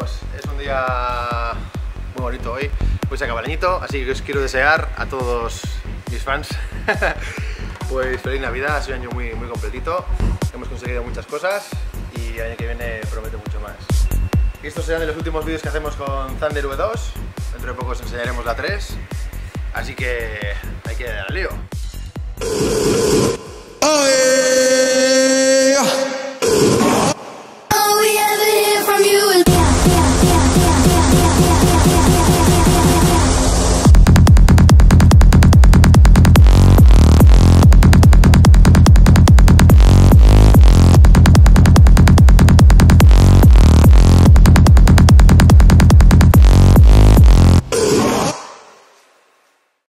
es un día muy bonito hoy, pues se acaba así que os quiero desear a todos mis fans pues feliz Navidad, ha sido un año muy, muy completito, hemos conseguido muchas cosas y el año que viene promete mucho más. Y estos serán de los últimos vídeos que hacemos con Thunder V2, dentro de poco os enseñaremos la 3, así que hay que dar al lío.